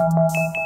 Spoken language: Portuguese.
Música